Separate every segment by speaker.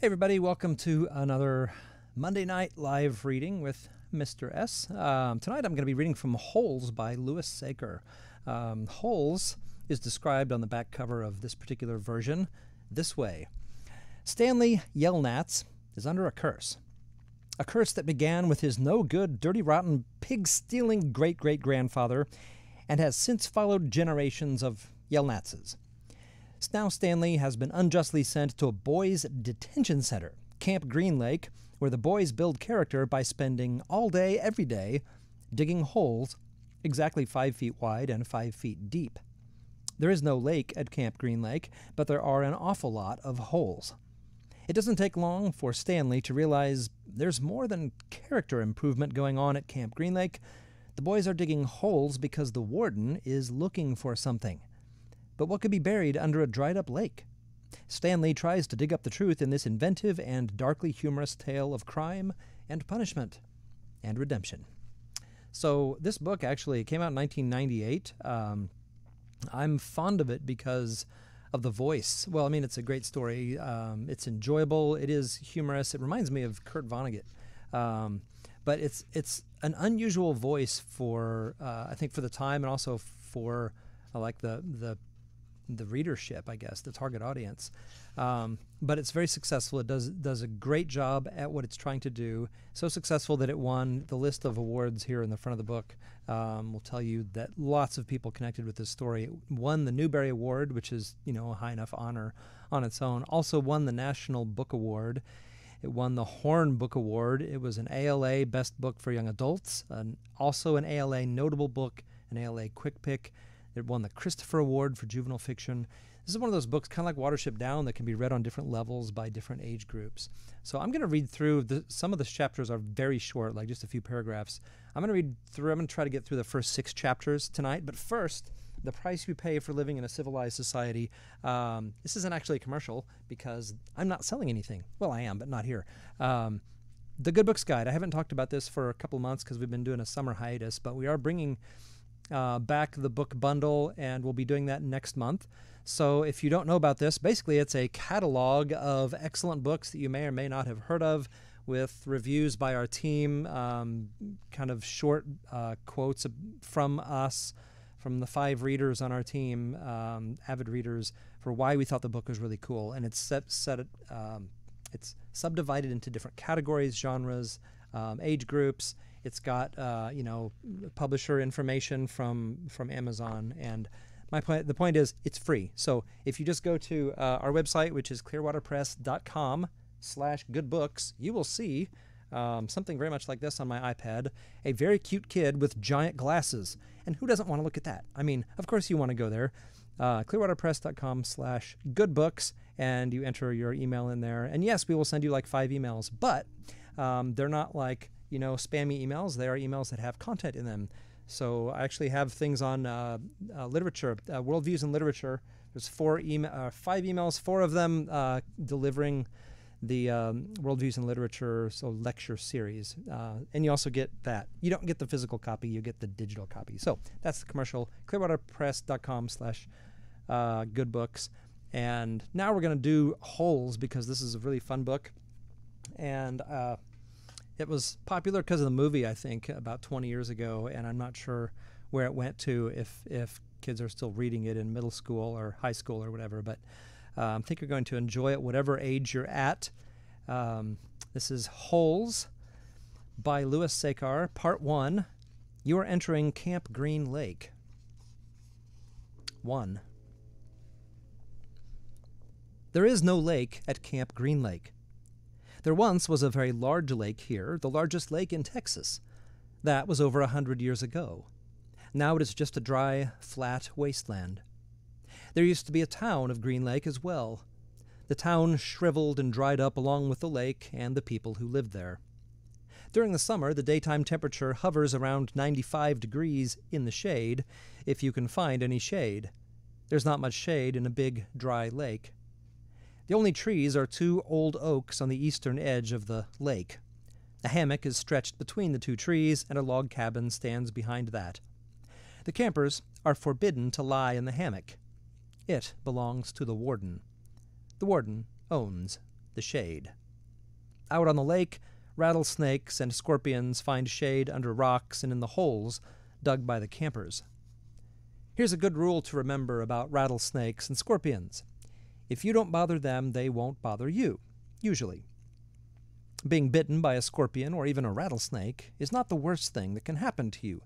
Speaker 1: Hey, everybody, welcome to another Monday night live reading with Mr. S. Um, tonight I'm going to be reading from Holes by Louis Sachar. Um, Holes is described on the back cover of this particular version this way Stanley Yelnats is under a curse. A curse that began with his no good, dirty, rotten, pig stealing great great grandfather and has since followed generations of Yelnatses. Now Stanley has been unjustly sent to a boys' detention center, Camp Green Lake, where the boys build character by spending all day, every day, digging holes exactly five feet wide and five feet deep. There is no lake at Camp Green Lake, but there are an awful lot of holes. It doesn't take long for Stanley to realize there's more than character improvement going on at Camp Green Lake. The boys are digging holes because the warden is looking for something. But what could be buried under a dried up lake? Stanley tries to dig up the truth in this inventive and darkly humorous tale of crime and punishment and redemption. So, this book actually came out in 1998. Um, I'm fond of it because of the voice. Well, I mean, it's a great story. Um, it's enjoyable. It is humorous. It reminds me of Kurt Vonnegut. Um, but it's it's an unusual voice for uh, I think for the time and also for uh, like the the the readership, I guess, the target audience. Um, but it's very successful. It does does a great job at what it's trying to do. So successful that it won the list of awards here in the front of the book. Um, will tell you that lots of people connected with this story. It won the Newbery Award, which is you know a high enough honor on its own. Also won the National Book Award. It won the Horn Book Award. It was an ALA Best Book for Young Adults, also an ALA Notable Book, an ALA Quick Pick. It won the Christopher Award for juvenile fiction. This is one of those books, kind of like Watership Down, that can be read on different levels by different age groups. So I'm going to read through the, some of the chapters are very short, like just a few paragraphs. I'm going to read through. I'm going to try to get through the first six chapters tonight. But first, the price we pay for living in a civilized society. Um, this isn't actually a commercial because I'm not selling anything. Well, I am, but not here. Um, the Good Books Guide. I haven't talked about this for a couple months because we've been doing a summer hiatus, but we are bringing uh, back the book bundle, and we'll be doing that next month. So if you don't know about this, basically it's a catalog of excellent books that you may or may not have heard of with reviews by our team, um, kind of short uh, quotes from us, from the five readers on our team, um, avid readers, for why we thought the book was really cool. And it's set, set um, it's subdivided into different categories, genres, um, age groups, it's got uh, you know publisher information from from Amazon. And my point the point is it's free. So if you just go to uh, our website which is clearwaterpress.com slash good books you will see um, something very much like this on my ipad. A very cute kid with giant glasses. And who doesn't want to look at that? I mean of course you want to go there. Uh, clearwaterpress.com slash good books and you enter your email in there. And yes we will send you like five emails but um, they're not like you know, spammy emails. They are emails that have content in them. So I actually have things on uh, uh, literature, uh, worldviews in literature. There's four email, uh, five emails, four of them uh, delivering the um, worldviews in literature, so lecture series. Uh, and you also get that. You don't get the physical copy, you get the digital copy. So that's the commercial. Clearwaterpress.com slash good books. And now we're going to do Holes because this is a really fun book. And it was popular because of the movie, I think, about 20 years ago, and I'm not sure where it went to if if kids are still reading it in middle school or high school or whatever. But uh, I think you're going to enjoy it, whatever age you're at. Um, this is Holes by Louis Sachar, Part One. You are entering Camp Green Lake. One. There is no lake at Camp Green Lake. There once was a very large lake here, the largest lake in Texas. That was over a hundred years ago. Now it is just a dry, flat wasteland. There used to be a town of Green Lake as well. The town shriveled and dried up along with the lake and the people who lived there. During the summer, the daytime temperature hovers around 95 degrees in the shade, if you can find any shade. There's not much shade in a big, dry lake. The only trees are two old oaks on the eastern edge of the lake. A hammock is stretched between the two trees, and a log cabin stands behind that. The campers are forbidden to lie in the hammock. It belongs to the warden. The warden owns the shade. Out on the lake, rattlesnakes and scorpions find shade under rocks and in the holes dug by the campers. Here's a good rule to remember about rattlesnakes and scorpions if you don't bother them, they won't bother you, usually. Being bitten by a scorpion or even a rattlesnake is not the worst thing that can happen to you.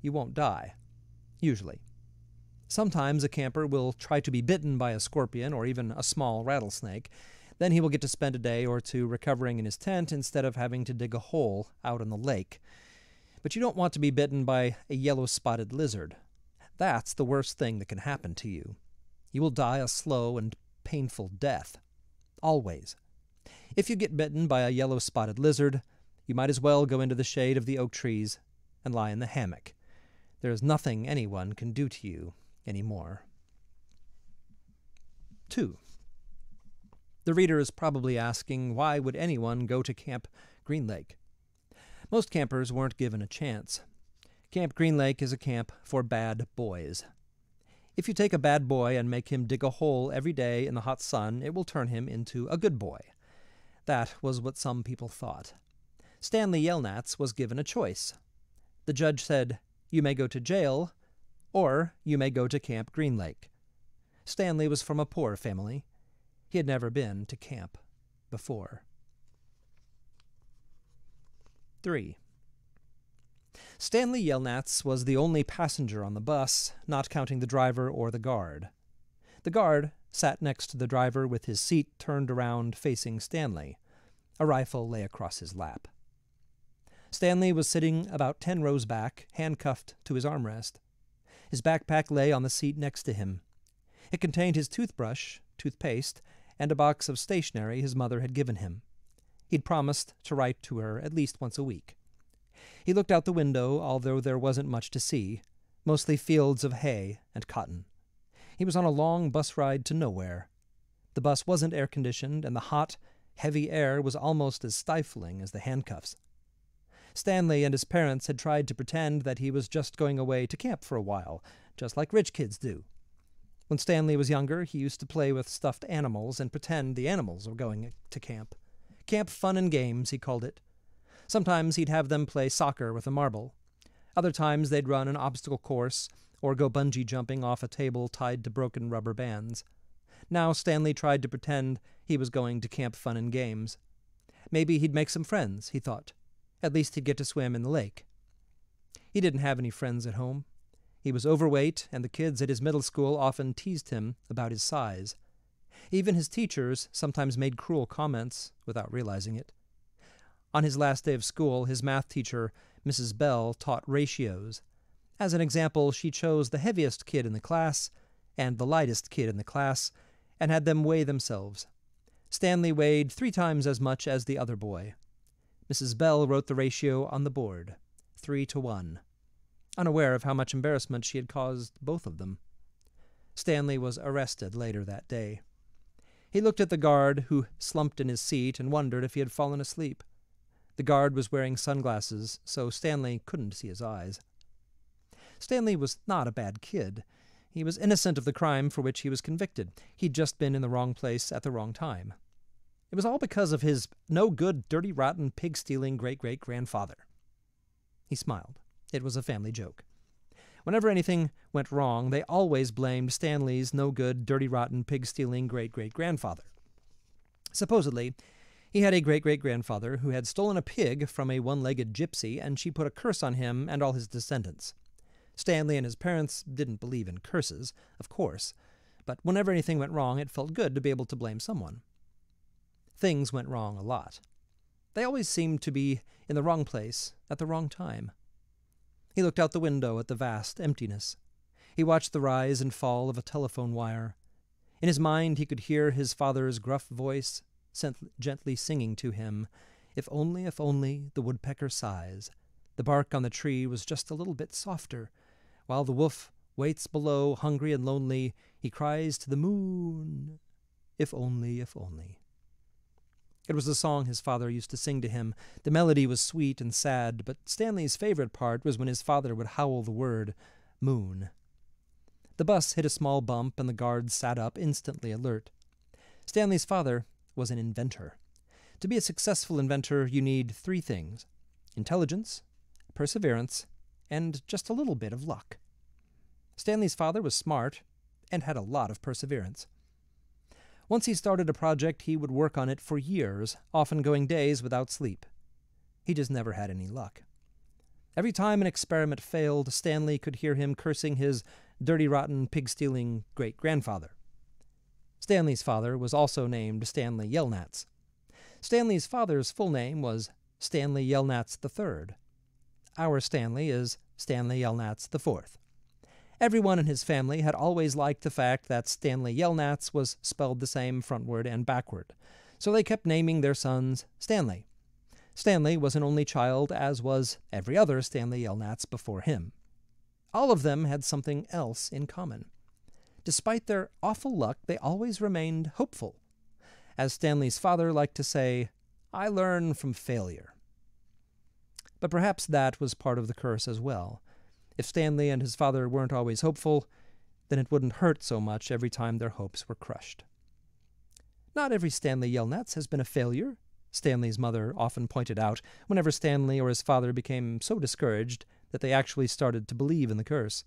Speaker 1: You won't die, usually. Sometimes a camper will try to be bitten by a scorpion or even a small rattlesnake. Then he will get to spend a day or two recovering in his tent instead of having to dig a hole out in the lake. But you don't want to be bitten by a yellow spotted lizard. That's the worst thing that can happen to you. You will die a slow and painful death. Always. If you get bitten by a yellow spotted lizard, you might as well go into the shade of the oak trees and lie in the hammock. There is nothing anyone can do to you any more. 2. The reader is probably asking why would anyone go to Camp Green Lake? Most campers weren't given a chance. Camp Green Lake is a camp for bad boys. If you take a bad boy and make him dig a hole every day in the hot sun, it will turn him into a good boy. That was what some people thought. Stanley Yelnats was given a choice. The judge said, You may go to jail, or you may go to Camp Green Lake. Stanley was from a poor family. He had never been to camp before. 3. Stanley Yelnats was the only passenger on the bus, not counting the driver or the guard. The guard sat next to the driver with his seat turned around facing Stanley. A rifle lay across his lap. Stanley was sitting about ten rows back, handcuffed to his armrest. His backpack lay on the seat next to him. It contained his toothbrush, toothpaste, and a box of stationery his mother had given him. He'd promised to write to her at least once a week. He looked out the window, although there wasn't much to see, mostly fields of hay and cotton. He was on a long bus ride to nowhere. The bus wasn't air conditioned, and the hot, heavy air was almost as stifling as the handcuffs. Stanley and his parents had tried to pretend that he was just going away to camp for a while, just like rich kids do. When Stanley was younger, he used to play with stuffed animals and pretend the animals were going to camp. Camp Fun and Games, he called it. Sometimes he'd have them play soccer with a marble. Other times they'd run an obstacle course or go bungee jumping off a table tied to broken rubber bands. Now Stanley tried to pretend he was going to Camp Fun and Games. Maybe he'd make some friends, he thought. At least he'd get to swim in the lake. He didn't have any friends at home. He was overweight, and the kids at his middle school often teased him about his size. Even his teachers sometimes made cruel comments without realizing it. On his last day of school, his math teacher, Mrs. Bell, taught ratios. As an example, she chose the heaviest kid in the class and the lightest kid in the class and had them weigh themselves. Stanley weighed three times as much as the other boy. Mrs. Bell wrote the ratio on the board three to one, unaware of how much embarrassment she had caused both of them. Stanley was arrested later that day. He looked at the guard, who slumped in his seat, and wondered if he had fallen asleep. The guard was wearing sunglasses, so Stanley couldn't see his eyes. Stanley was not a bad kid. He was innocent of the crime for which he was convicted. He'd just been in the wrong place at the wrong time. It was all because of his no good, dirty, rotten, pig stealing great great grandfather. He smiled. It was a family joke. Whenever anything went wrong, they always blamed Stanley's no good, dirty, rotten, pig stealing great great grandfather. Supposedly, he had a great great grandfather who had stolen a pig from a one legged gypsy, and she put a curse on him and all his descendants. Stanley and his parents didn't believe in curses, of course, but whenever anything went wrong, it felt good to be able to blame someone things went wrong a lot. They always seemed to be in the wrong place at the wrong time. He looked out the window at the vast emptiness. He watched the rise and fall of a telephone wire. In his mind, he could hear his father's gruff voice gently singing to him, If only, if only the woodpecker sighs. The bark on the tree was just a little bit softer. While the wolf waits below, hungry and lonely, he cries to the moon, If only, if only. It was a song his father used to sing to him. The melody was sweet and sad, but Stanley's favorite part was when his father would howl the word moon. The bus hit a small bump, and the guards sat up, instantly alert. Stanley's father was an inventor. To be a successful inventor, you need three things intelligence, perseverance, and just a little bit of luck. Stanley's father was smart and had a lot of perseverance. Once he started a project, he would work on it for years, often going days without sleep. He just never had any luck. Every time an experiment failed, Stanley could hear him cursing his dirty, rotten, pig stealing great grandfather. Stanley's father was also named Stanley Yelnats. Stanley's father's full name was Stanley Yelnats III. Our Stanley is Stanley Yelnats IV. Everyone in his family had always liked the fact that Stanley Yelnats was spelled the same frontward and backward, so they kept naming their sons Stanley. Stanley was an only child, as was every other Stanley Yelnats before him. All of them had something else in common. Despite their awful luck, they always remained hopeful. As Stanley's father liked to say, I learn from failure. But perhaps that was part of the curse as well. If Stanley and his father weren't always hopeful, then it wouldn't hurt so much every time their hopes were crushed. Not every Stanley Yelnats has been a failure, Stanley's mother often pointed out whenever Stanley or his father became so discouraged that they actually started to believe in the curse.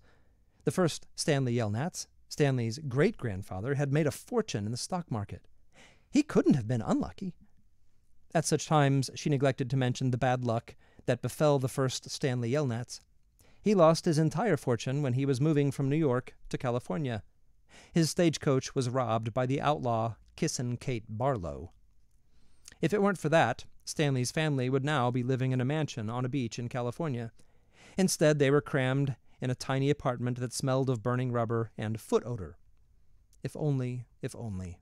Speaker 1: The first Stanley Yelnats, Stanley's great grandfather, had made a fortune in the stock market. He couldn't have been unlucky. At such times, she neglected to mention the bad luck that befell the first Stanley Yelnats. He lost his entire fortune when he was moving from New York to California. His stagecoach was robbed by the outlaw Kissin Kate Barlow. If it weren't for that, Stanley's family would now be living in a mansion on a beach in California. Instead, they were crammed in a tiny apartment that smelled of burning rubber and foot odor. If only, if only.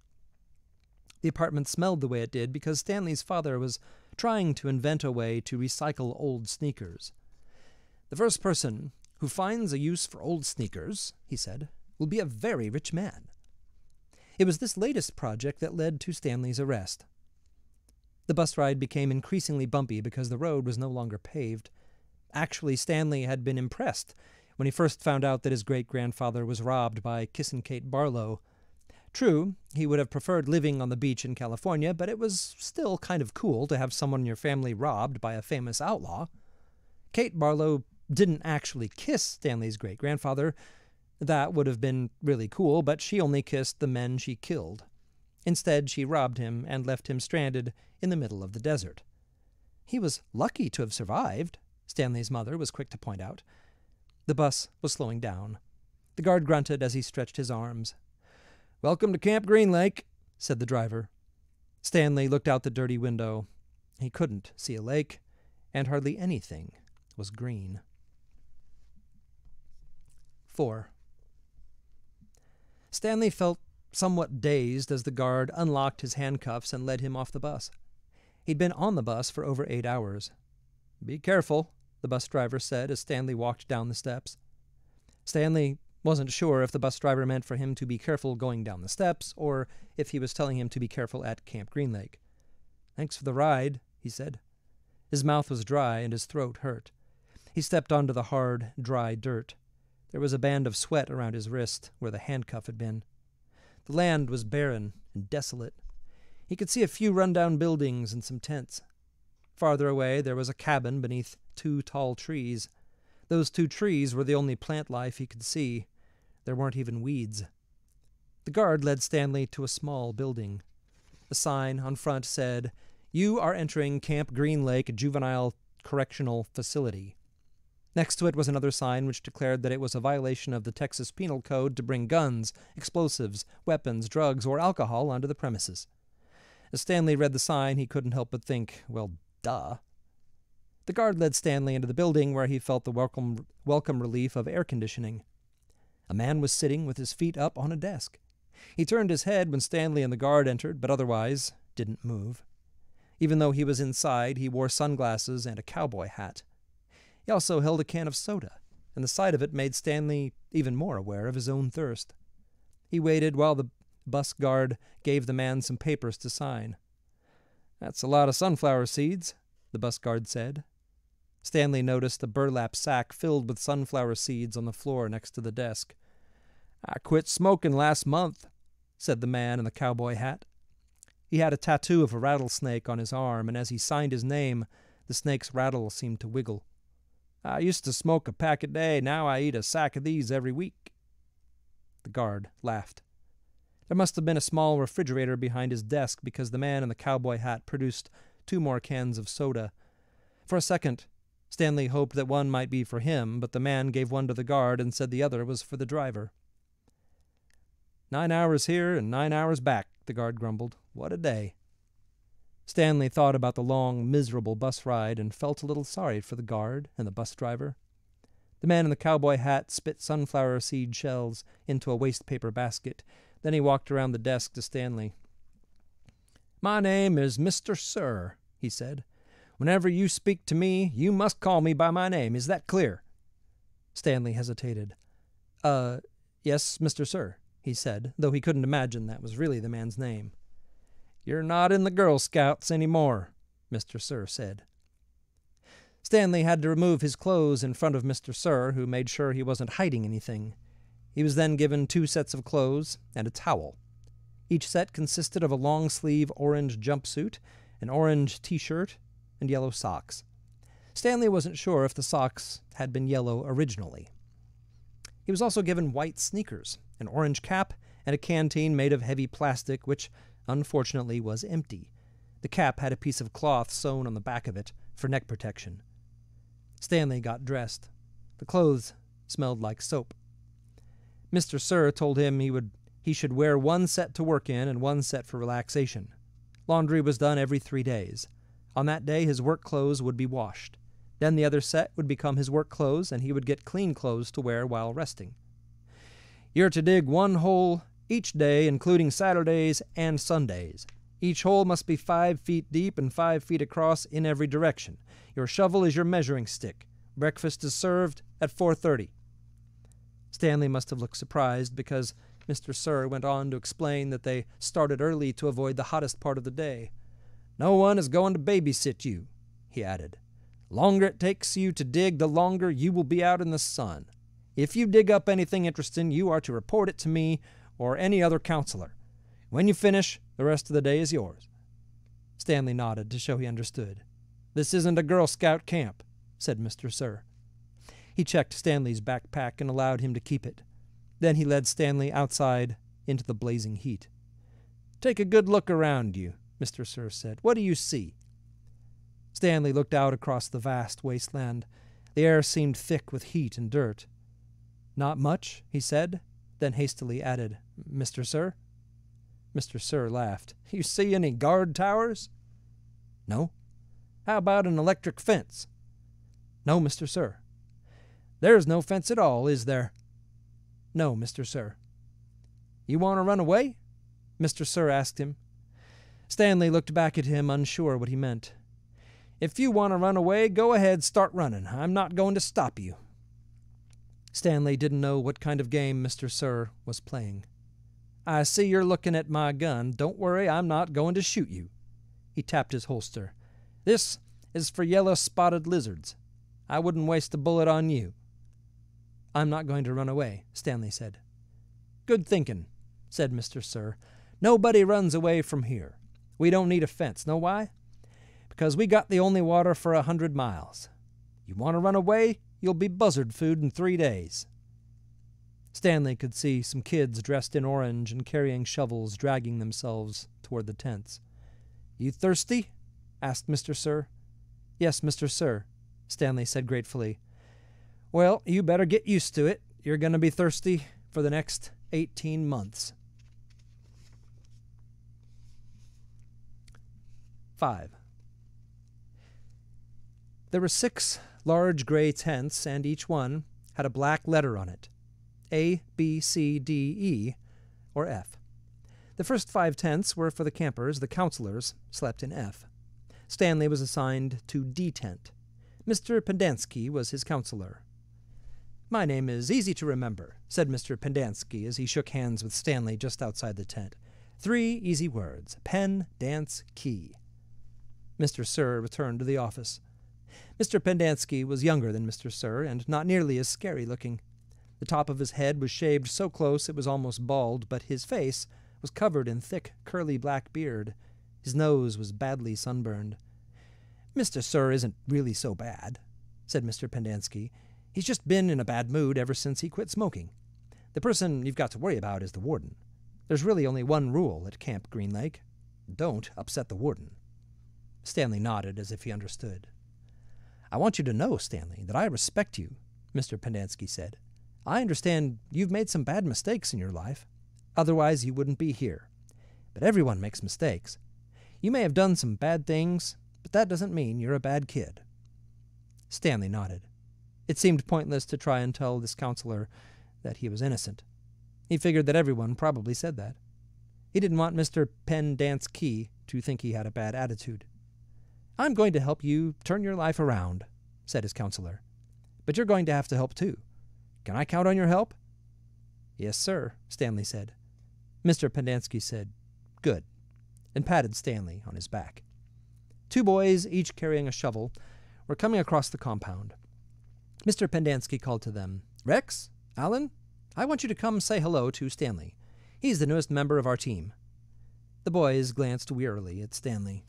Speaker 1: The apartment smelled the way it did because Stanley's father was trying to invent a way to recycle old sneakers. The first person who finds a use for old sneakers, he said, will be a very rich man. It was this latest project that led to Stanley's arrest. The bus ride became increasingly bumpy because the road was no longer paved. Actually, Stanley had been impressed when he first found out that his great grandfather was robbed by Kissin Kate Barlow. True, he would have preferred living on the beach in California, but it was still kind of cool to have someone in your family robbed by a famous outlaw. Kate Barlow didn't actually kiss Stanley's great grandfather. That would have been really cool, but she only kissed the men she killed. Instead, she robbed him and left him stranded in the middle of the desert. He was lucky to have survived, Stanley's mother was quick to point out. The bus was slowing down. The guard grunted as he stretched his arms. Welcome to Camp Green Lake, said the driver. Stanley looked out the dirty window. He couldn't see a lake, and hardly anything was green. 4. Stanley felt somewhat dazed as the guard unlocked his handcuffs and led him off the bus. He'd been on the bus for over eight hours. Be careful, the bus driver said as Stanley walked down the steps. Stanley wasn't sure if the bus driver meant for him to be careful going down the steps or if he was telling him to be careful at Camp Green Lake. Thanks for the ride, he said. His mouth was dry and his throat hurt. He stepped onto the hard, dry dirt. There was a band of sweat around his wrist where the handcuff had been. The land was barren and desolate. He could see a few rundown buildings and some tents. Farther away, there was a cabin beneath two tall trees. Those two trees were the only plant life he could see. There weren't even weeds. The guard led Stanley to a small building. A sign on front said, You are entering Camp Green Lake Juvenile Correctional Facility. Next to it was another sign which declared that it was a violation of the Texas Penal Code to bring guns, explosives, weapons, drugs, or alcohol onto the premises. As Stanley read the sign, he couldn't help but think, well, duh. The guard led Stanley into the building where he felt the welcome, welcome relief of air conditioning. A man was sitting with his feet up on a desk. He turned his head when Stanley and the guard entered, but otherwise didn't move. Even though he was inside, he wore sunglasses and a cowboy hat. He also held a can of soda, and the sight of it made Stanley even more aware of his own thirst. He waited while the bus guard gave the man some papers to sign. That's a lot of sunflower seeds, the bus guard said. Stanley noticed a burlap sack filled with sunflower seeds on the floor next to the desk. I quit smoking last month, said the man in the cowboy hat. He had a tattoo of a rattlesnake on his arm, and as he signed his name, the snake's rattle seemed to wiggle. I used to smoke a pack a day, now I eat a sack of these every week. The guard laughed. There must have been a small refrigerator behind his desk because the man in the cowboy hat produced two more cans of soda. For a second, Stanley hoped that one might be for him, but the man gave one to the guard and said the other was for the driver. Nine hours here and nine hours back, the guard grumbled. What a day. Stanley thought about the long, miserable bus ride and felt a little sorry for the guard and the bus driver. The man in the cowboy hat spit sunflower seed shells into a waste paper basket. Then he walked around the desk to Stanley. My name is Mr. Sir, he said. Whenever you speak to me, you must call me by my name. Is that clear? Stanley hesitated. Uh, yes, Mr. Sir, he said, though he couldn't imagine that was really the man's name. You're not in the Girl Scouts any more, Mr. Sir said. Stanley had to remove his clothes in front of Mr. Sir, who made sure he wasn't hiding anything. He was then given two sets of clothes and a towel. Each set consisted of a long sleeve orange jumpsuit, an orange t shirt, and yellow socks. Stanley wasn't sure if the socks had been yellow originally. He was also given white sneakers, an orange cap, and a canteen made of heavy plastic, which unfortunately was empty. The cap had a piece of cloth sewn on the back of it for neck protection. Stanley got dressed. The clothes smelled like soap. Mr. Sir told him he would he should wear one set to work in and one set for relaxation. Laundry was done every three days. On that day his work clothes would be washed. Then the other set would become his work clothes, and he would get clean clothes to wear while resting. You're to dig one hole each day, including Saturdays and Sundays. Each hole must be five feet deep and five feet across in every direction. Your shovel is your measuring stick. Breakfast is served at 4:30. Stanley must have looked surprised because Mr. Sir went on to explain that they started early to avoid the hottest part of the day. No one is going to babysit you, he added. Longer it takes you to dig, the longer you will be out in the sun. If you dig up anything interesting, you are to report it to me or any other counselor. When you finish, the rest of the day is yours. Stanley nodded to show he understood. This isn't a Girl Scout camp, said Mr. Sir. He checked Stanley's backpack and allowed him to keep it. Then he led Stanley outside into the blazing heat. Take a good look around you, Mr. Sir said. What do you see? Stanley looked out across the vast wasteland. The air seemed thick with heat and dirt. Not much, he said, then hastily added, Mr. Sir? Mr. Sir laughed. You see any guard towers? No. How about an electric fence? No, Mr. Sir. There's no fence at all, is there? No, Mr. Sir. You want to run away? Mr. Sir asked him. Stanley looked back at him, unsure what he meant. If you want to run away, go ahead, start running. I'm not going to stop you. Stanley didn't know what kind of game Mr. Sir was playing. I see you're looking at my gun. Don't worry, I'm not going to shoot you. He tapped his holster. This is for yellow spotted lizards. I wouldn't waste a bullet on you. I'm not going to run away, Stanley said. Good thinking, said Mr. Sir. Nobody runs away from here. We don't need a fence. Know why? Because we got the only water for a hundred miles. You want to run away? You'll be buzzard food in three days. Stanley could see some kids dressed in orange and carrying shovels dragging themselves toward the tents. You thirsty? asked Mr. Sir. Yes, Mr. Sir, Stanley said gratefully. Well, you better get used to it. You're going to be thirsty for the next 18 months. 5. There were six large gray tents, and each one had a black letter on it A, B, C, D, E, or F. The first five tents were for the campers, the counselors slept in F. Stanley was assigned to D tent. Mr. Pendanski was his counselor. My name is easy to remember, said Mr. Pendanski as he shook hands with Stanley just outside the tent. Three easy words pen, dance, key. Mr. Sir returned to the office. Mr. Pendanski was younger than Mr. Sir, and not nearly as scary looking. The top of his head was shaved so close it was almost bald, but his face was covered in thick, curly black beard, His nose was badly sunburned. Mr. Sir isn't really so bad, said Mr. Pendanski. He's just been in a bad mood ever since he quit smoking. The person you've got to worry about is the warden. There's really only one rule at Camp Green Lake don't upset the warden. Stanley nodded as if he understood. I want you to know, Stanley, that I respect you, Mr. Pendanski said. I understand you've made some bad mistakes in your life. Otherwise, you wouldn't be here. But everyone makes mistakes. You may have done some bad things, but that doesn't mean you're a bad kid. Stanley nodded. It seemed pointless to try and tell this counselor that he was innocent. He figured that everyone probably said that. He didn't want Mr. Pendanski to think he had a bad attitude. I'm going to help you turn your life around, said his counselor. But you're going to have to help too. Can I count on your help? Yes, sir, Stanley said. Mr. Pendanski said, Good, and patted Stanley on his back. Two boys, each carrying a shovel, were coming across the compound. Mr. Pendanski called to them, Rex, Alan, I want you to come say hello to Stanley. He's the newest member of our team. The boys glanced wearily at Stanley.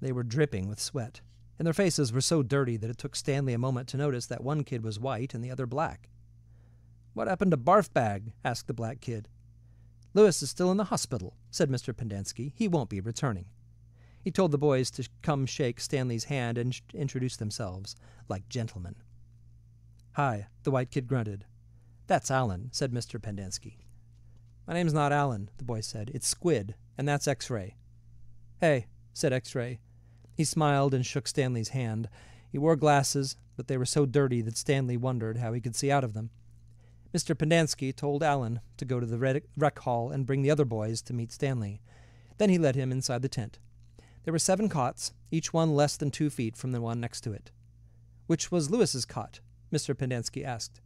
Speaker 1: They were dripping with sweat, and their faces were so dirty that it took Stanley a moment to notice that one kid was white and the other black. What happened to Barfbag? asked the black kid. Lewis is still in the hospital, said Mr. Pendanski. He won't be returning. He told the boys to come shake Stanley's hand and introduce themselves, like gentlemen. Hi, the white kid grunted. That's Alan, said Mr. Pendanski. My name's not Alan, the boy said. It's Squid, and that's X Ray. Hey, said X Ray. He smiled and shook Stanley's hand. He wore glasses, but they were so dirty that Stanley wondered how he could see out of them. Mr. Pendanski told Alan to go to the rec hall and bring the other boys to meet Stanley. Then he led him inside the tent. There were seven cots, each one less than two feet from the one next to it. Which was Lewis's cot? Mr. Pendanski asked.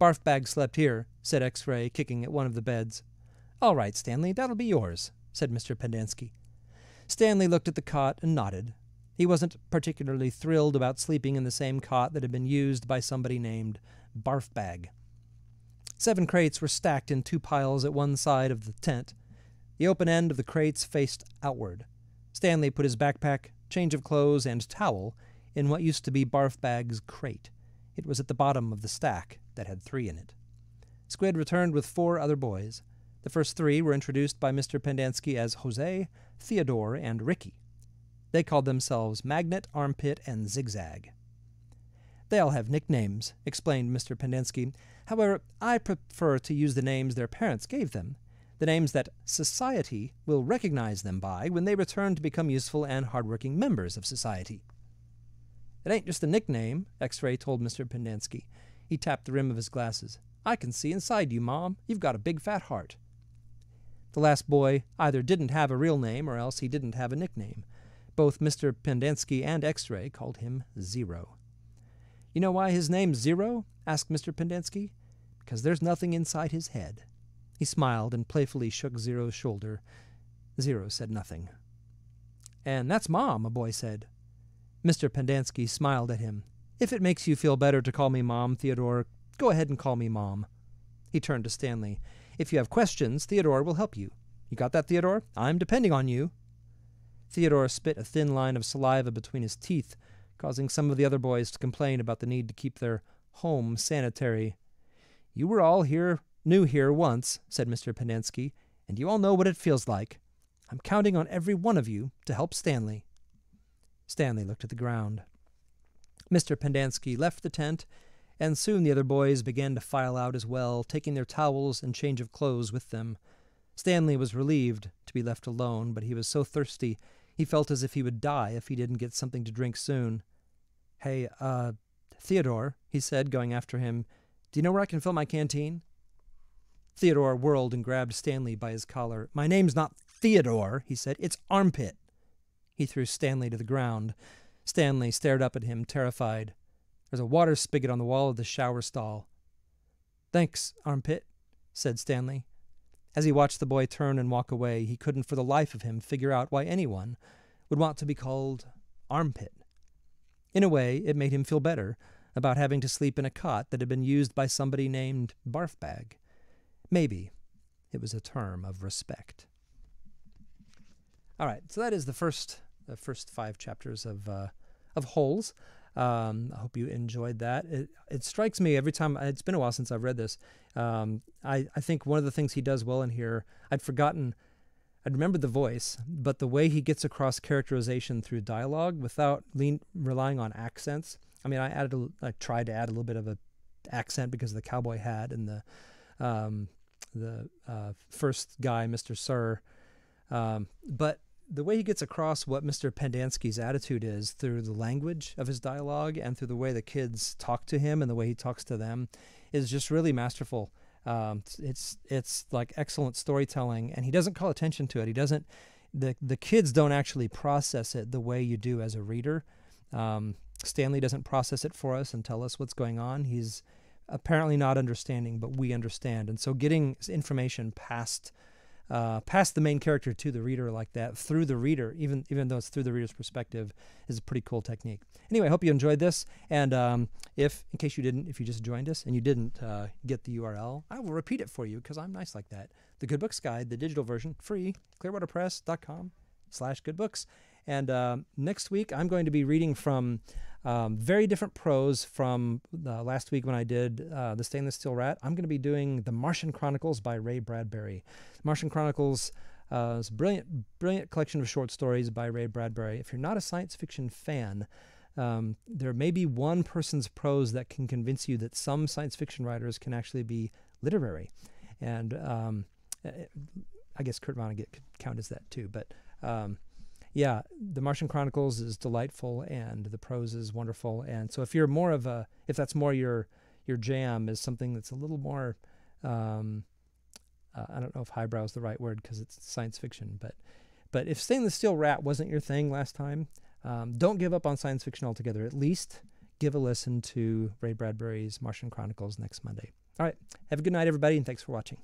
Speaker 1: Barfbag slept here, said X Ray, kicking at one of the beds. All right, Stanley, that'll be yours, said Mr. Pendanski. Stanley looked at the cot and nodded. He wasn't particularly thrilled about sleeping in the same cot that had been used by somebody named Barfbag. Seven crates were stacked in two piles at one side of the tent. The open end of the crates faced outward. Stanley put his backpack, change of clothes, and towel in what used to be Barfbag's crate. It was at the bottom of the stack that had three in it. Squid returned with four other boys. The first three were introduced by Mr. Pendanski as Jose, Theodore, and Ricky. They called themselves Magnet, Armpit, and Zigzag. They all have nicknames, explained Mr. Pendanski. However, I prefer to use the names their parents gave them, the names that society will recognize them by when they return to become useful and hardworking members of society. It ain't just a nickname, X Ray told Mr. Pendanski. He tapped the rim of his glasses. I can see inside you, Mom. You've got a big fat heart. The last boy either didn't have a real name or else he didn't have a nickname. Both Mr. Pendanski and X Ray called him Zero. You know why his name's Zero? asked Mr. Pendanski. Because there's nothing inside his head. He smiled and playfully shook Zero's shoulder. Zero said nothing. And that's Mom, a boy said. Mr. Pendanski smiled at him. If it makes you feel better to call me Mom, Theodore, go ahead and call me Mom. He turned to Stanley. If you have questions, Theodore will help you. You got that, Theodore? I'm depending on you. Theodore spit a thin line of saliva between his teeth, causing some of the other boys to complain about the need to keep their home sanitary. You were all here, new here once, said Mr. Pendanski, and you all know what it feels like. I'm counting on every one of you to help Stanley. Stanley looked at the ground. Mr. Pendanski left the tent and soon the other boys began to file out as well, taking their towels and change of clothes with them. Stanley was relieved to be left alone, but he was so thirsty he felt as if he would die if he didn't get something to drink soon. Hey, uh, Theodore, he said, going after him, do you know where I can fill my canteen? Theodore whirled and grabbed Stanley by his collar. My name's not Theodore, he said. It's Armpit. He threw Stanley to the ground. Stanley stared up at him, terrified. There's a water spigot on the wall of the shower stall. Thanks, Armpit, said Stanley. As he watched the boy turn and walk away, he couldn't for the life of him figure out why anyone would want to be called Armpit. In a way, it made him feel better about having to sleep in a cot that had been used by somebody named Barfbag. Maybe it was a term of respect. All right, so that is the first the first five chapters of uh, of Holes. Um, I hope you enjoyed that. It, it strikes me every time. It's been a while since I've read this. Um, I I think one of the things he does well in here. I'd forgotten. I'd remembered the voice, but the way he gets across characterization through dialogue without lean, relying on accents. I mean, I added. A, I tried to add a little bit of a accent because of the cowboy hat and the um, the uh, first guy, Mr. Sir. Um, but the way he gets across what Mr. Pendanski's attitude is through the language of his dialogue and through the way the kids talk to him and the way he talks to them is just really masterful. Um, it's it's like excellent storytelling, and he doesn't call attention to it. He doesn't. the The kids don't actually process it the way you do as a reader. Um, Stanley doesn't process it for us and tell us what's going on. He's apparently not understanding, but we understand, and so getting information past uh, past the main character to the reader like that through the reader, even even though it's through the reader's perspective, is a pretty cool technique. Anyway, I hope you enjoyed this. And um, if, in case you didn't, if you just joined us and you didn't uh, get the URL, I will repeat it for you because I'm nice like that. The Good Books Guide, the digital version, free, clearwaterpress.com slash good books. And uh, next week, I'm going to be reading from um, very different prose from last week when I did uh, The Stainless Steel Rat. I'm going to be doing The Martian Chronicles by Ray Bradbury. Martian Chronicles uh, is a brilliant, brilliant collection of short stories by Ray Bradbury. If you're not a science fiction fan, um, there may be one person's prose that can convince you that some science fiction writers can actually be literary. And um, I guess Kurt Vonnegut could count as that too. But um, yeah, the Martian Chronicles is delightful and the prose is wonderful. And so if you're more of a, if that's more your your jam, is something that's a little more, um, uh, I don't know if highbrow is the right word because it's science fiction, but but if Stainless Steel Rat wasn't your thing last time, um, don't give up on science fiction altogether. At least give a listen to Ray Bradbury's Martian Chronicles next Monday. All right, have a good night, everybody, and thanks for watching.